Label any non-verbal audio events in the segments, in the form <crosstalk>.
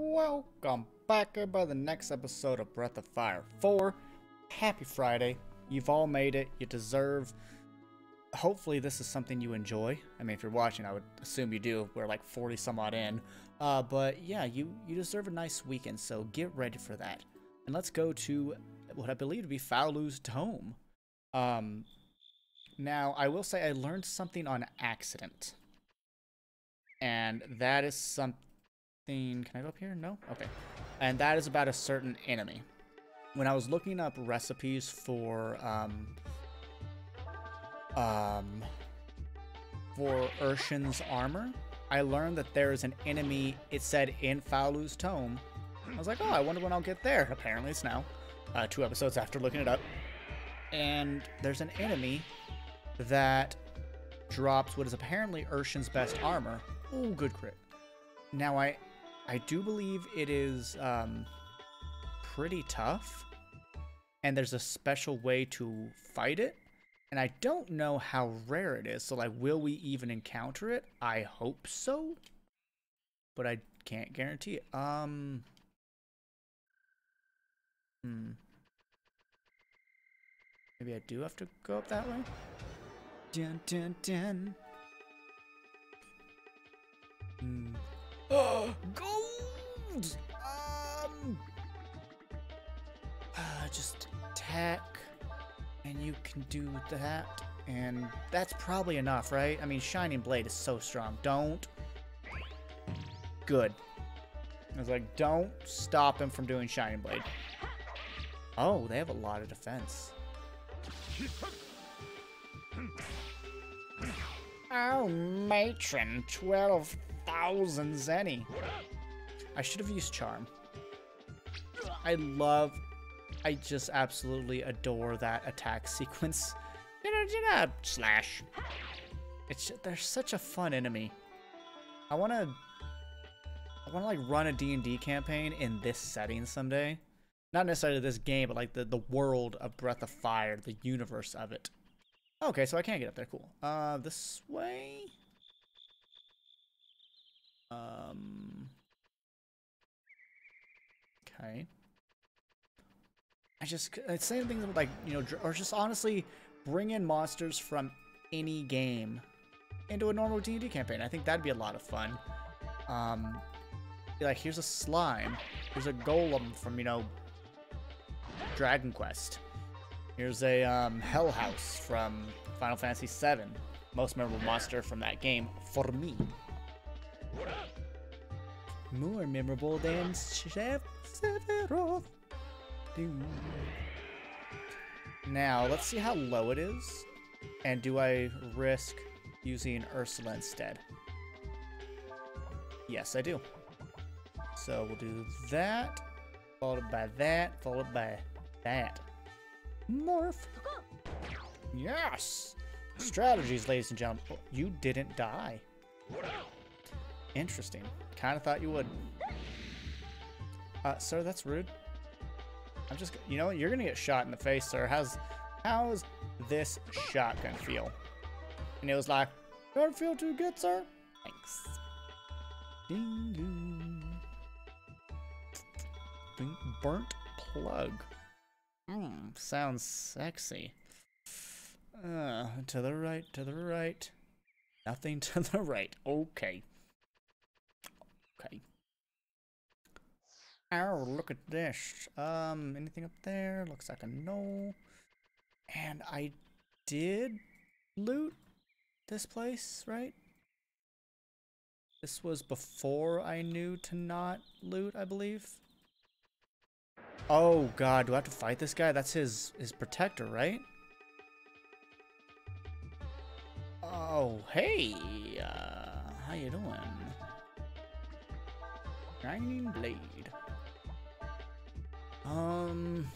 Welcome back by the next episode of Breath of Fire 4. Happy Friday. You've all made it. You deserve. Hopefully, this is something you enjoy. I mean, if you're watching, I would assume you do. We're like 40 some odd in. Uh, but yeah, you, you deserve a nice weekend, so get ready for that. And let's go to what I believe to be Fou Lu's Tome. Um, now, I will say I learned something on accident. And that is something can I go up here? No? Okay. And that is about a certain enemy. When I was looking up recipes for, um, um, for Ershin's armor, I learned that there is an enemy, it said in Fou Lu's tome. I was like, oh, I wonder when I'll get there. Apparently it's now, uh, two episodes after looking it up. And there's an enemy that drops what is apparently Ershin's best armor. Oh, good crit. Now, I I do believe it is um, pretty tough, and there's a special way to fight it. And I don't know how rare it is, so like, will we even encounter it? I hope so, but I can't guarantee it. Um, hmm. Maybe I do have to go up that way. Dun dun dun. Hmm. Gold! Um, uh, just attack, and you can do that, and that's probably enough, right? I mean, Shining Blade is so strong. Don't. Good. I was like, don't stop him from doing Shining Blade. Oh, they have a lot of defense. Oh, matron, 12 thousand zenny. I should have used charm. I love, I just absolutely adore that attack <laughs> sequence. Slash. It's they're such a fun enemy. I want to, I want to like run a D&D campaign in this setting someday. Not necessarily this game, but like the, the world of Breath of Fire, the universe of it. Okay, so I can't get up there. Cool. Uh, this way? Um. Okay. I just say things like you know, or just honestly bring in monsters from any game into a normal D&D campaign. I think that'd be a lot of fun. Um, like here's a slime, here's a golem from you know Dragon Quest. Here's a um, Hell House from Final Fantasy VII. Most memorable monster from that game for me. More memorable than Chef Sephiroth. Now, let's see how low it is. And do I risk using Ursula instead? Yes, I do. So we'll do that, followed by that, followed by that. Morph. Yes! Strategies, ladies and gentlemen. You didn't die. Interesting. Kind of thought you would. Uh, sir, that's rude. I'm just, you know, you're gonna get shot in the face, sir. How's, how's this shotgun feel? And it was like, don't feel too good, sir. Thanks. Ding ding. Burnt plug. Hmm, sounds sexy. Uh, to the right, to the right. Nothing <laughs> to the right. Okay. Okay. Oh, look at this. Um, anything up there? Looks like a no. And I did loot this place, right? This was before I knew to not loot, I believe. Oh god, do I have to fight this guy? That's his his protector, right? Oh, hey, uh, how you doing? Shining Blade. Um...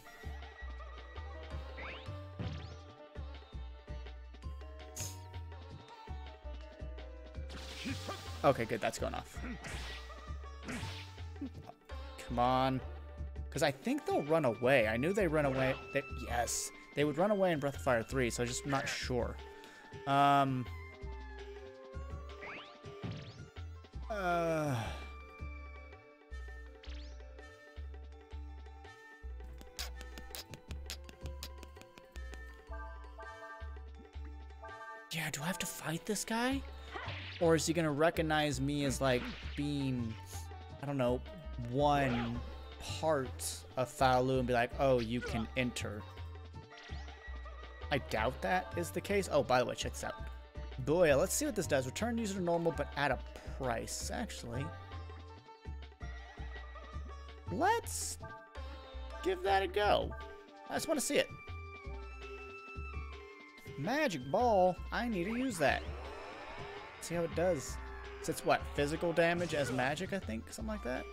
Okay, good. That's going off. Come on. Because I think they'll run away. I knew they run away. They, yes. They would run away in Breath of Fire 3, so I'm just not sure. Um... Uh... Yeah, do I have to fight this guy? Or is he gonna recognize me as like being, I don't know, one part of Fou Lu and be like, oh, you can enter? I doubt that is the case. Oh, by the way, check this out. Boy, let's see what this does. Return user to normal, but at a price, actually. Let's give that a go. I just want to see it. Magic ball. I need to use that. See how it does. So it's what? Physical damage as magic, I think? Something like that?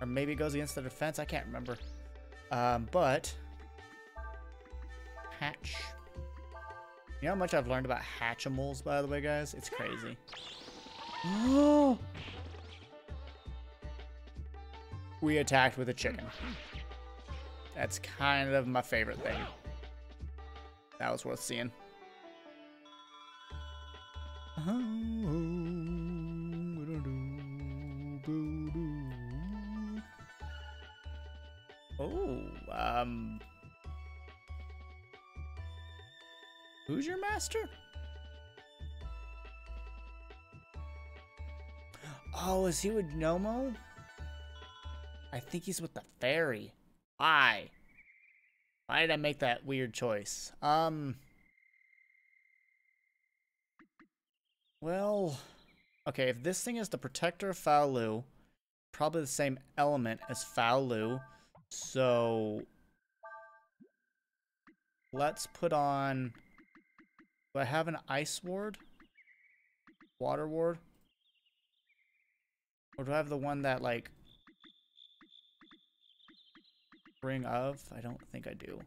Or maybe it goes against the defense. I can't remember. Um, but... Hatch. You know how much I've learned about Hatchimals, by the way, guys? It's crazy. Oh! <gasps> we attacked with a chicken. That's kind of my favorite thing. That was worth seeing. Oh, um... Who's your master? Oh, is he with Nomo? I think he's with the fairy. Why? Why did I make that weird choice? Um... Well, okay, if this thing is the protector of Fou Lu, probably the same element as Fou Lu, so let's put on, do I have an ice ward? Water ward? Or do I have the one that like, ring of? I don't think I do.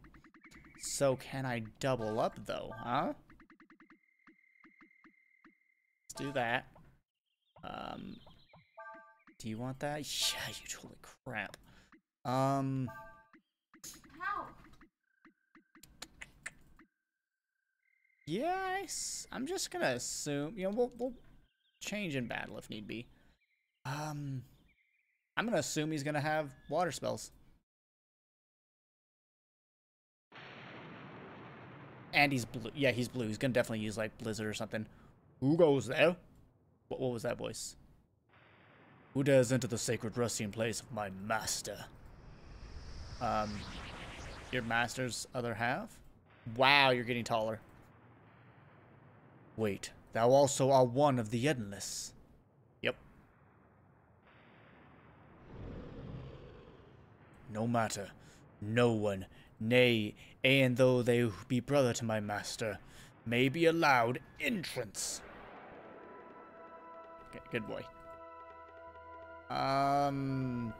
So can I double up though, huh? Do that. Um, do you want that? <laughs> Yeah, you holy crap. Um. How? Yes, I'm just gonna assume. You know, we'll we'll change in battle if need be. Um, I'm gonna assume he's gonna have water spells. And he's blue. Yeah, he's blue. He's gonna definitely use like Blizzard or something. Who goes there? What, what was that voice? Who dares enter the sacred resting place of my master? Um, your master's other half? Wow, you're getting taller. Wait, thou also are one of the endless. Yep. No matter, no one, nay, and though they be brother to my master, may be allowed entrance. Okay, good boy. Um,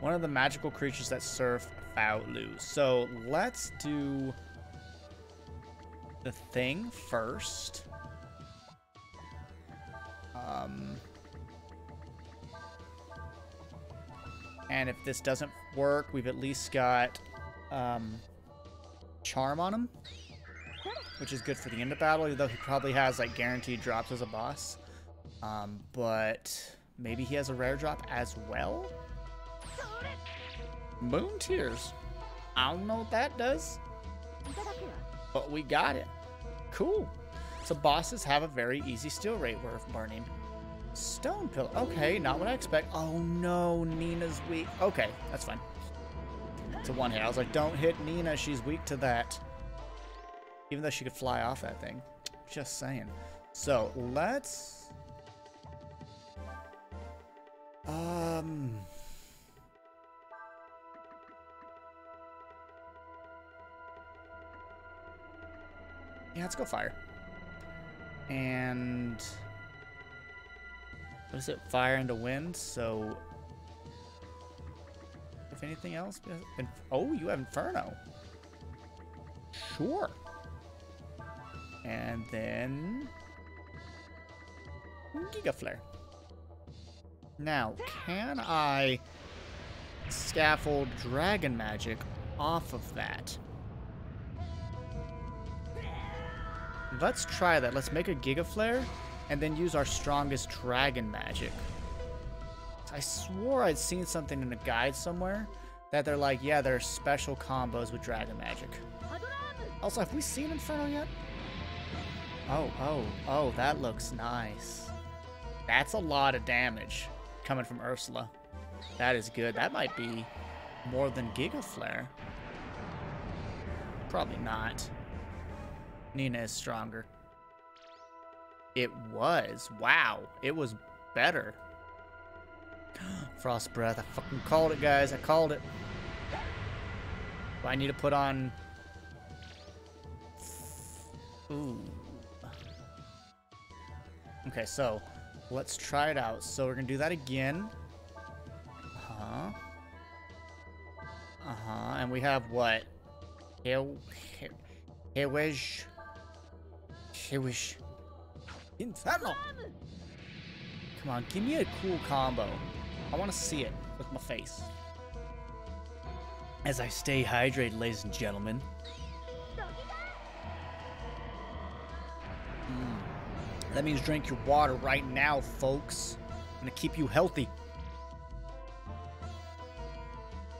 one of the magical creatures that serve Fou Lu. So let's do the thing first. Um, and if this doesn't work, we've at least got um, charm on him which is good for the end of battle, though he probably has like guaranteed drops as a boss. Um, but maybe he has a rare drop as well? Moon Tears. I don't know what that does. But we got it. Cool. So bosses have a very easy steal rate worth burning. Stone Pillar. Okay, not what I expect. Oh no, Nina's weak. Okay, that's fine. A one hit. I was like, don't hit Nina. She's weak to that. Even though she could fly off that thing. Just saying. So, let's... Um... Yeah, let's go fire. And... What is it? Fire into wind, so... If anything else... Oh, you have Inferno. Sure. And then... Giga Flare. Now, can I scaffold dragon magic off of that? Let's try that. Let's make a Giga Flare and then use our strongest dragon magic. I swore I'd seen something in a guide somewhere that they're like, yeah, there are special combos with dragon magic. Also, have we seen Inferno yet? Oh, oh, oh, that looks nice. That's a lot of damage coming from Ursula. That is good. That might be more than Giga Flare. Probably not. Nina is stronger. It was. Wow. It was better. Frost Breath. I fucking called it, guys. I called it. Do I need to put on... Ooh. Okay, so let's try it out. So we're going to do that again. Uh-huh. Uh-huh. And we have what? Here, here, here, wish. Here, wish. Inferno! Come on, give me a cool combo. I want to see it with my face. As I stay hydrated, ladies and gentlemen. Mm. That means drink your water right now, folks. I'm gonna keep you healthy.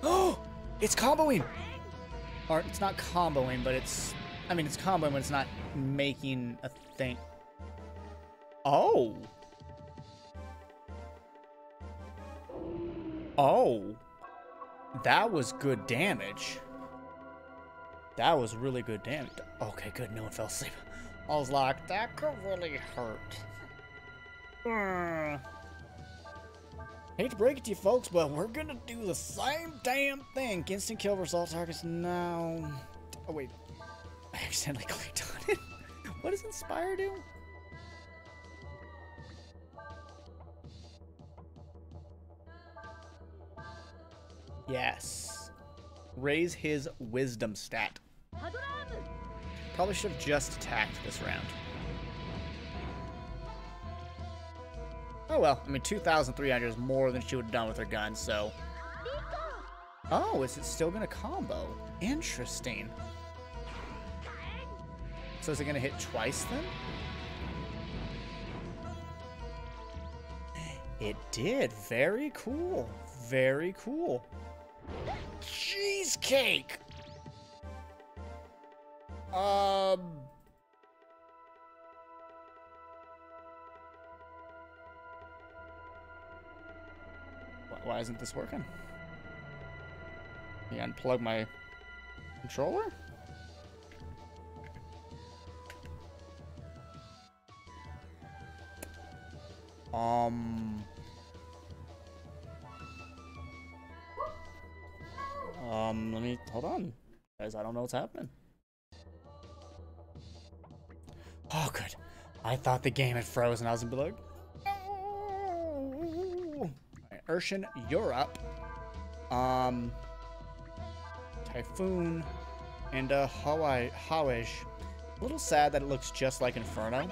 Oh! <gasps> It's comboing! Or, it's not comboing, but it's... I mean, it's comboing, but it's not making a thing. Oh! Oh! That was good damage. That was really good damage. Okay, good. No one fell asleep. <laughs> I was like, that could really hurt. Uh, hate to break it to you folks, but we're gonna do the same damn thing. Instant kill versus all targets now. Oh wait, I accidentally clicked on it. <laughs> what does Inspire do? Yes. Raise his wisdom stat. Probably should have just attacked this round. Oh well, I mean 2,300 is more than she would have done with her gun, so... Oh, is it still gonna combo? Interesting. So is it gonna hit twice then? It did. Very cool. Very cool. Cheesecake! Um... Why isn't this working? You unplug my controller? Um, I don't know what's happening. Oh, good. I thought the game had frozen. I was gonna like, no. Right, Ershin, you're up. Um, Typhoon and uh, Hawish. A little sad that it looks just like Inferno.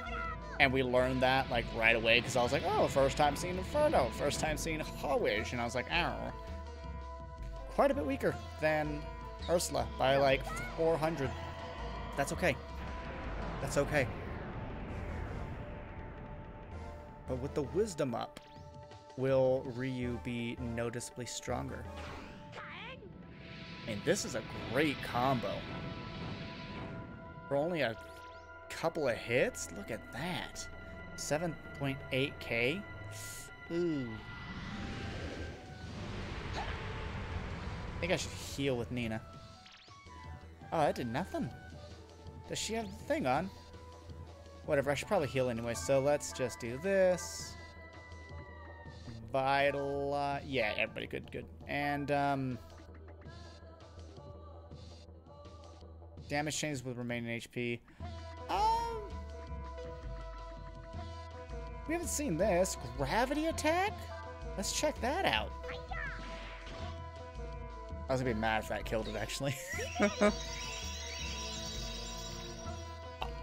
And we learned that like right away because I was like, oh, first time seeing Inferno, first time seeing Hawish, and I was like, oh quite a bit weaker than Ursula by like 400. That's okay. That's okay. But with the wisdom up, will Ryu be noticeably stronger? And this is a great combo. For only a couple of hits? Look at that. 7.8k? Ooh. Think I should heal with Nina. Oh, that did nothing. Does she have the thing on? Whatever, I should probably heal anyway, so let's just do this. Vital, uh, yeah, everybody good, good. And, um... Damage changes with remaining HP. Um... We haven't seen this. Gravity attack? Let's check that out. I was gonna be mad if that killed it, actually. <laughs>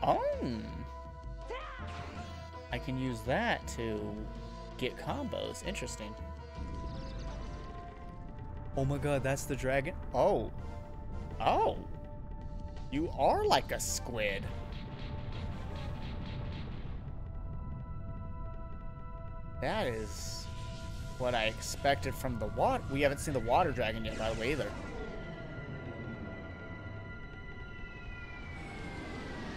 oh! I can use that to get combos. Interesting. Oh my god, that's the dragon? Oh. Oh. You are like a squid. That is what I expected from the water. We haven't seen the water dragon yet, by the way, either.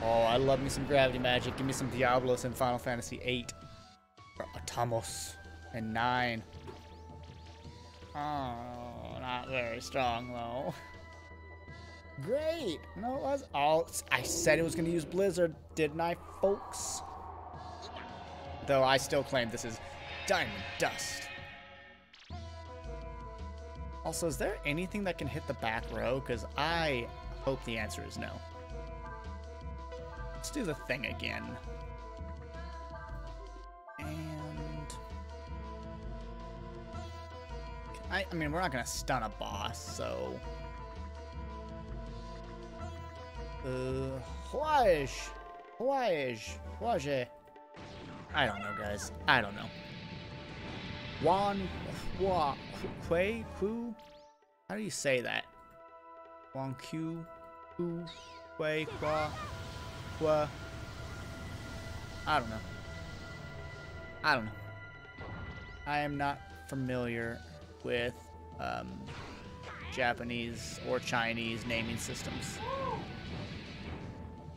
Oh, I love me some gravity magic. Give me some Diablos in Final Fantasy VIII. Or Atomos and 9. Oh, not very strong though. Great! No, it was all. I said it was going to use Blizzard, didn't I, folks? Though I still claim this is Diamond Dust. Also, is there anything that can hit the back row? Because I hope the answer is no. Let's do the thing again. And... I, I mean, we're not going to stun a boss, so... Uh, Huaj! Huaj! Huaje! I don't know, guys. I don't know. Juan Hua Hui Hu? How do you say that? Wang Q Hu Hui Hua Hua I don't know. I don't know. I am not familiar with um, Japanese or Chinese naming systems.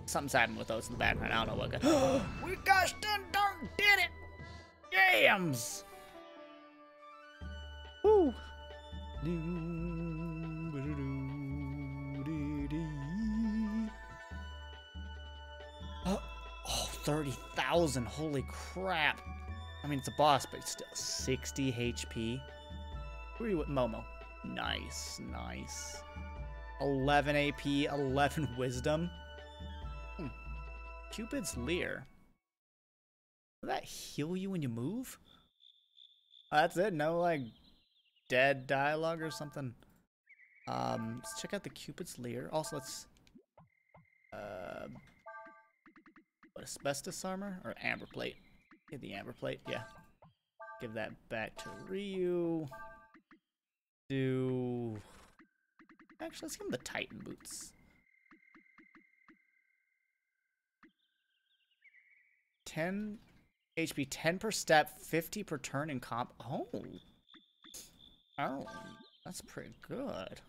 Something's happening with those in the background. I don't know what. <gasps> we gosh done darn did it! Yams! Oh, oh 30,000. Holy crap. I mean, it's a boss, but it's still 60 HP. Who are you with? Momo. Nice, nice. 11 AP, 11 <laughs> Wisdom. Hmm. Cupid's Leer. Will that heal you when you move? Oh, that's it? No, like, dead dialogue or something? Um, let's check out the Cupid's Leer. Also, let's... Uh, what, asbestos armor? Or amber plate? Get the amber plate, yeah. Give that back to Ryu. Do... Actually, let's give him the Titan boots. 10 HP, 10 per step, 50 per turn in comp. Oh. Oh, that's pretty good.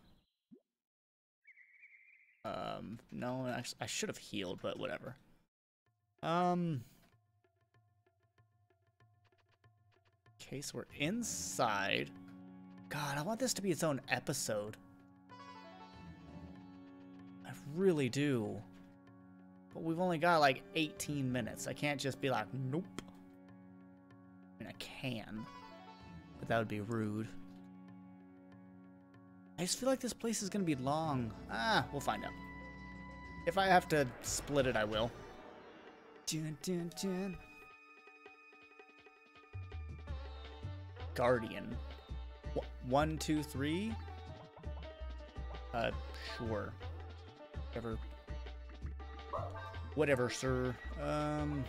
Um, no, I, I should have healed, but whatever. Um, okay, so we're inside. God, I want this to be its own episode. I really do. But we've only got like 18 minutes. I can't just be like, nope. I mean, I can. But that would be rude. I just feel like this place is going to be long. Ah, we'll find out. If I have to split it, I will. Dun, dun, dun. Guardian. One, two, three? Uh, sure. Whatever. Whatever, sir. Um...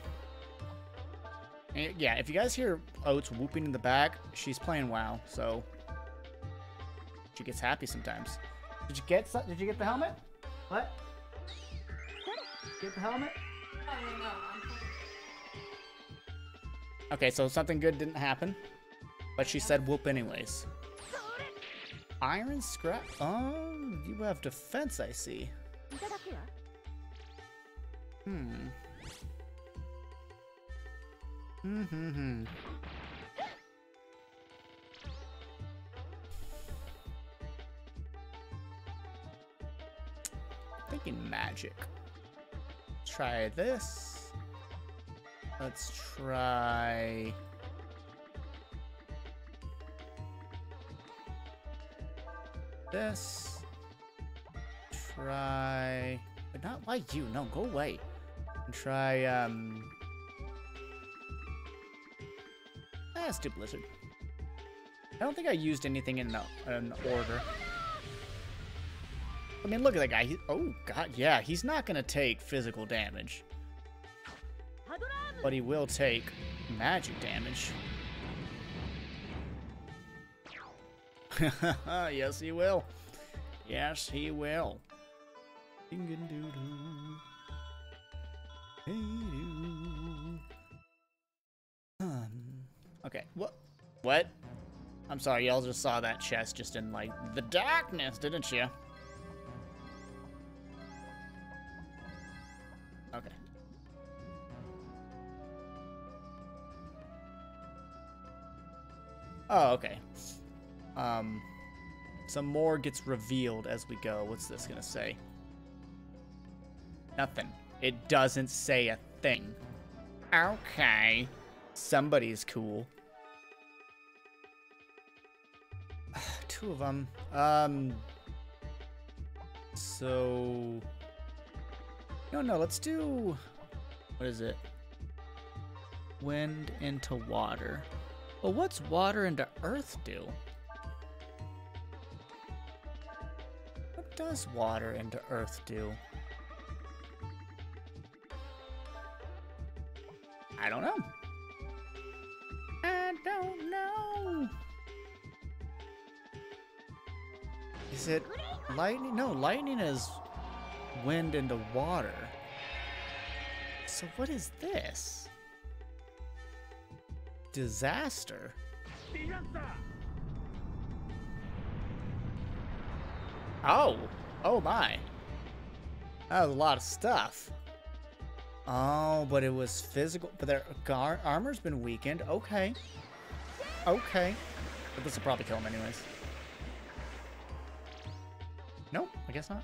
yeah, if you guys hear Oats whooping in the back, she's playing WoW, so she gets happy sometimes. Did you get Did you get the helmet? What? Get the helmet? Okay, so something good didn't happen, but she said whoop anyways. Iron scrap? Oh, you have defense, I see. Hmm. Hmm, hmm, Thinking magic. Try this. Let's try... This. Try... But not like you. No, go away. And try, um... Let's do Blizzard. I don't think I used anything in an order. I mean, look at that guy. He, oh, God, yeah. He's not going to take physical damage. But he will take magic damage. <laughs> yes, he will. Yes, he will. Um, okay, what? What? I'm sorry, y'all just saw that chest just in, like, the darkness, didn't you? Oh, okay. Um, some more gets revealed as we go. What's this gonna say? Nothing. It doesn't say a thing. Okay. Somebody's cool. <sighs> Two of them. Um. So. No, no. Let's do. What is it? Wind into water. Well, what's water into earth do? What does water into earth do? I don't know. I don't know. Is it lightning? No, lightning is wind into water. So what is this? Disaster? Oh, oh my. That was a lot of stuff. Oh, but it was physical. But their gar armor's been weakened. Okay. Okay. But this will probably kill him anyways. Nope, I guess not.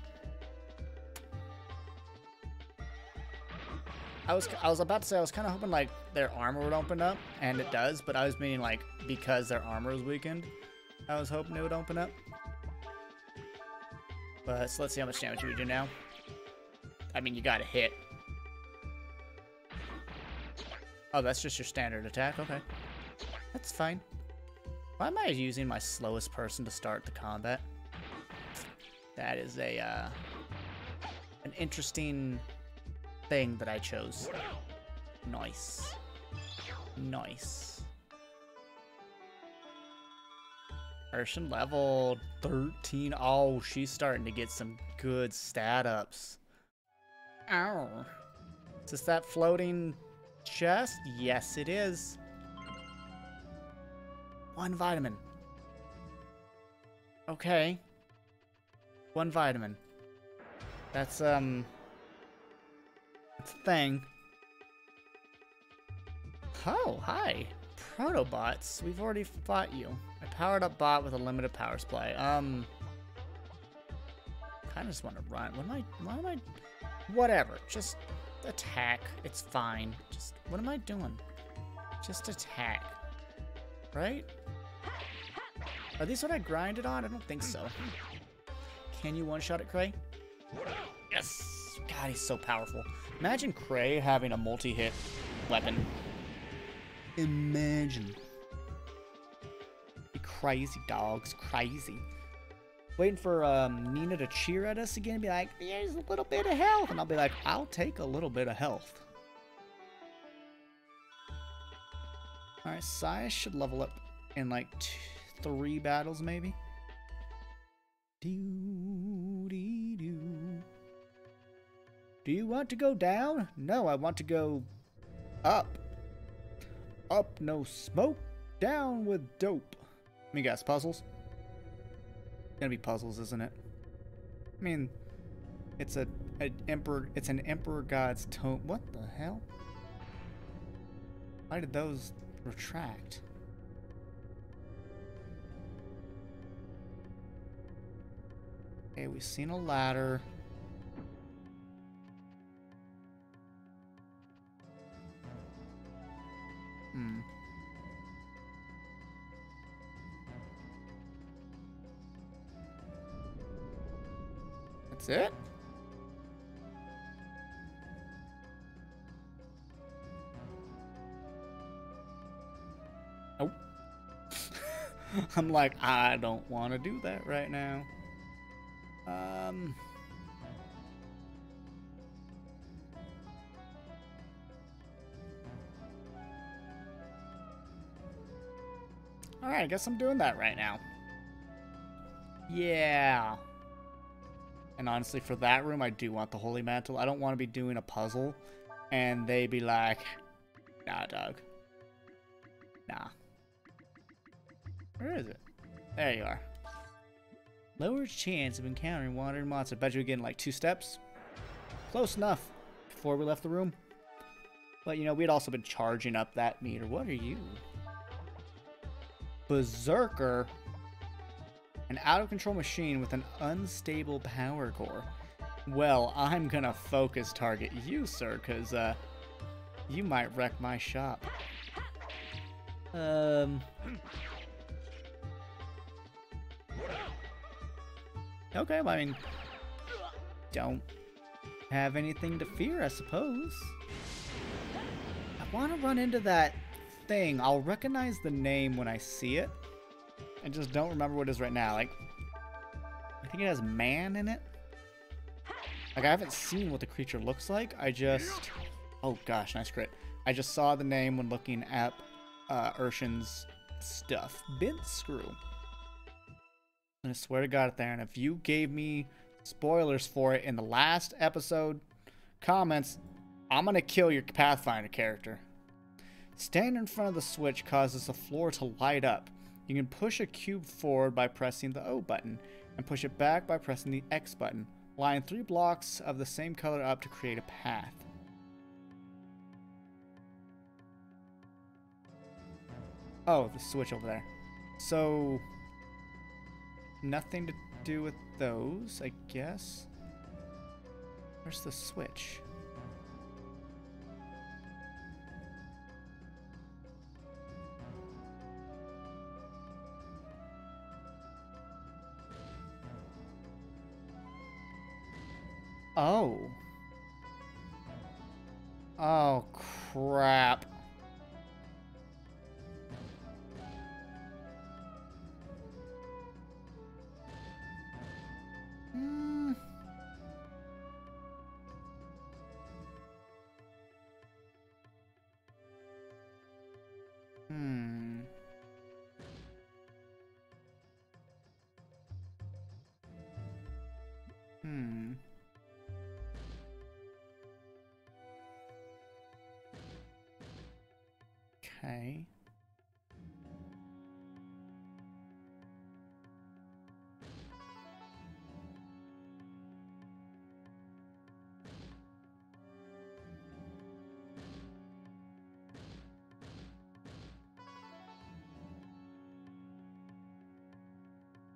I was I was about to say I was kind of hoping like their armor would open up, and it does, but I was meaning like because their armor was weakened, I was hoping it would open up. But so let's see how much damage we do now. I mean, you got to hit. Oh, that's just your standard attack. Okay, that's fine. Why am I using my slowest person to start the combat? That is a uh, an interesting thing that I chose. Nice. Nice. Ershin level 13. Oh, she's starting to get some good stat ups. Ow. Is this that floating chest? Yes, it is. One vitamin. Okay. One vitamin. That's, um... That's a thing. Oh, hi. Protobots. We've already fought you. I powered up bot with a limited power supply. Um... Kinda just want to run. What am I... What am I... Whatever. Just attack. It's fine. Just... What am I doing? Just attack. Right? Are these what I grinded on? I don't think so. Can you one-shot it, Cray? Yes! God, he's so powerful. Imagine Cray having a multi-hit weapon. Imagine. Crazy dogs, crazy. Waiting for um, Nina to cheer at us again and be like, there's a little bit of health. And I'll be like, I'll take a little bit of health. Alright, Scias should level up in like three battles maybe. Do, Do you want to go down? No, I want to go up. Up, no smoke. Down with dope. Let me guess, puzzles? Gonna be puzzles, isn't it? I mean, it's a, a emperor. It's an emperor god's tome. What the hell? Why did those retract? Okay, we've seen a ladder. Hmm. That's it? Nope. <laughs> I'm like, I don't want to do that right now. Um... Alright, I guess I'm doing that right now. Yeah. And honestly, for that room, I do want the Holy Mantle. I don't want to be doing a puzzle and they be like, nah, dog. Nah. Where is it? There you are. Lower chance of encountering wandering monster. Bet you again like two steps. Close enough before we left the room. But you know, we'd also been charging up that meter. What are you? Berserker. An out-of-control machine with an unstable power core. Well, I'm gonna focus target you, sir, because, uh, you might wreck my shop. Um... Okay, well, I mean, don't have anything to fear, I suppose. I want to run into that thing. I'll recognize the name when I see it. I just don't remember what it is right now. Like, I think it has man in it. Like, I haven't seen what the creature looks like. I just... Oh, gosh, nice crit. I just saw the name when looking at uh, Ershin's stuff. Bent Screw. And I swear to God, Theron, if you gave me spoilers for it in the last episode comments, I'm going to kill your Pathfinder character. Stand in front of the switch causes the floor to light up. You can push a cube forward by pressing the O button, and push it back by pressing the X button. Line three blocks of the same color up to create a path. Oh, the switch over there. So, nothing to do with those, I guess. Where's the switch? Oh. Oh, crap. Hmm. Hmm. Hmm. Okay.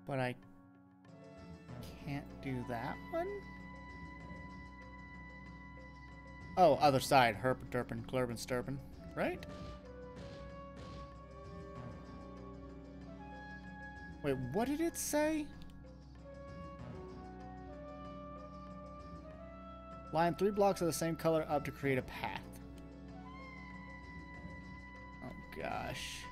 But I can't do that one? Oh, other side. Herp, derpin, glurbin, sturpin. Right? Wait, what did it say? Line three blocks of the same color up to create a path. Oh gosh.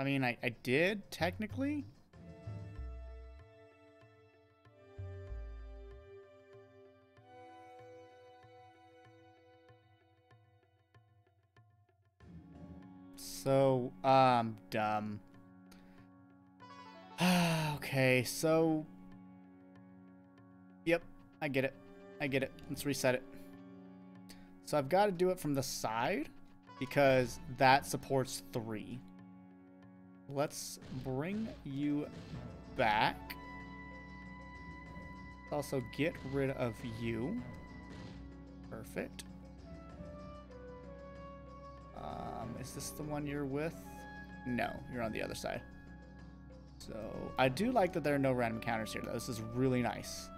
I mean, I, I did, technically. So, um, dumb. <sighs> okay, so... Yep, I get it. I get it. Let's reset it. So I've got to do it from the side because that supports three. Let's bring you back. Also get rid of you. Perfect. Um, is this the one you're with? No, you're on the other side. So, I do like that there are no random counters here, though. This is really nice.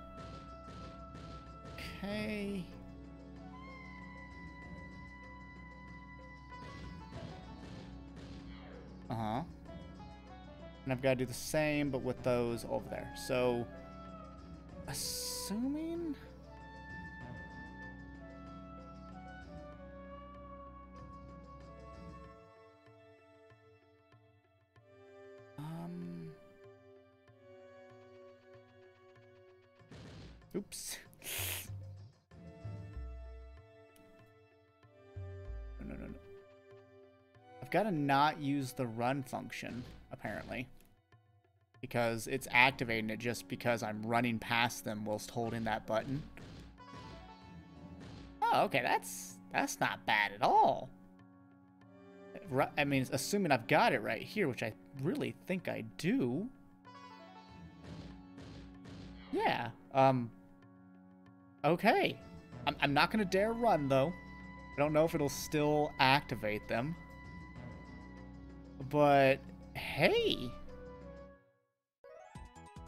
Okay. Uh-huh. And I've got to do the same, but with those over there. So, assuming... Um... Oops. <laughs> No, no, no, no. I've got to not use the run function apparently. Because it's activating it just because I'm running past them whilst holding that button. Oh, okay, that's that's not bad at all. I mean, assuming I've got it right here, which I really think I do. Yeah. Um. Okay. I'm, I'm not to dare run, though. I don't know if it'll still activate them. But, hey.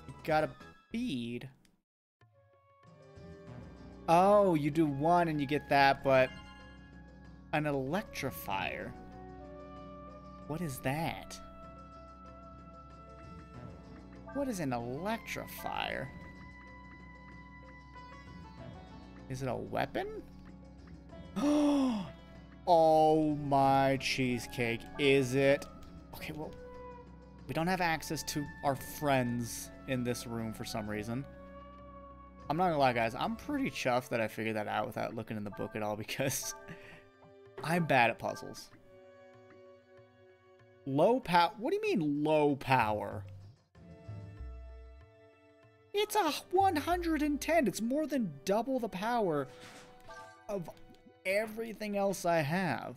You got a bead. Oh, you do one and you get that, but an electrifier. What is that? What is an electrifier? Is it a weapon? <gasps> oh my cheesecake. Is it? Okay, well, we don't have access to our friends in this room for some reason. I'm not gonna lie, guys. I'm pretty chuffed that I figured that out without looking in the book at all <laughs> because I'm bad at puzzles. Low power? What do you mean low power? It's a 110. It's more than double the power of everything else I have.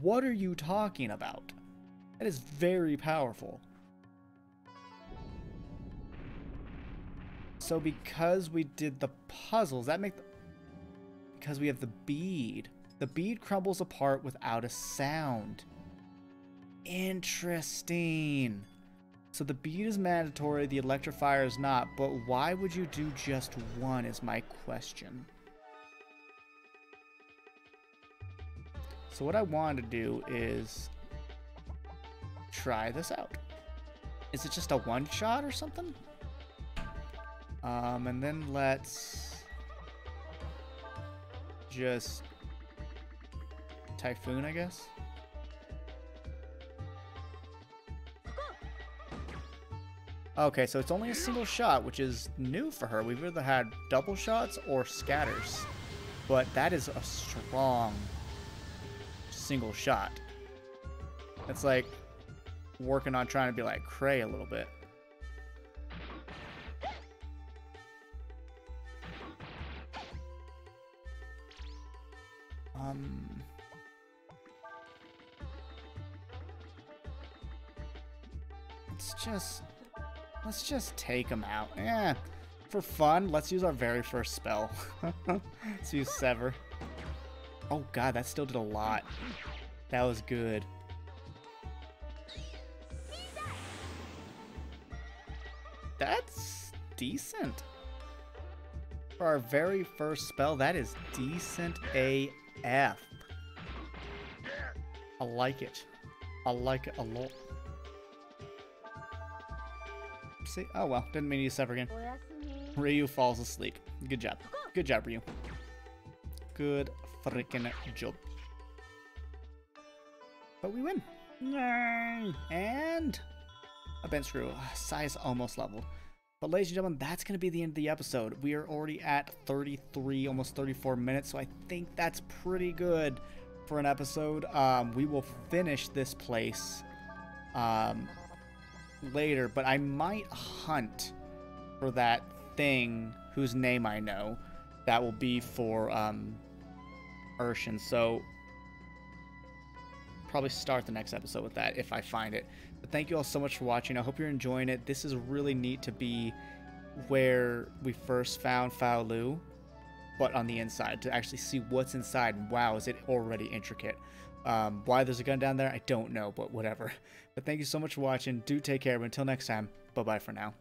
What are you talking about? That is very powerful. So because we did the puzzles, that make because we have the bead. The bead crumbles apart without a sound. Interesting. So the bead is mandatory, the electrifier is not, but why would you do just one is my question. So what I want to do is try this out. Is it just a one shot or something? Um, and then let's just Typhoon, I guess. Okay, so it's only a single shot, which is new for her. We've either had double shots or scatters. But that is a strong single shot. It's like working on trying to be like Cray a little bit. Just Let's just take them out. Yeah, for fun, let's use our very first spell. <laughs> let's use Sever. Oh god, that still did a lot. That was good. That's decent. For our very first spell, that is decent AF. I like it. I like it a lot. See? Oh well, didn't mean to use Sever again. Ryu falls asleep. Good job. Good job, Ryu. Good freaking job. But we win. Yay! And a bench screw. Scias almost leveled. But ladies and gentlemen, that's going to be the end of the episode. We are already at 33, almost 34 minutes, so I think that's pretty good for an episode. Um, we will finish this place um, later, but I might hunt for that thing whose name I know. That will be for um, Ershin. So probably start the next episode with that if I find it. But thank you all so much for watching. I hope you're enjoying it. This is really neat to be where we first found Lu, but on the inside to actually see what's inside. Wow, is it already intricate? Um, why there's a gun down there, I don't know, but whatever. But thank you so much for watching. Do take care. But until next time, bye bye for now.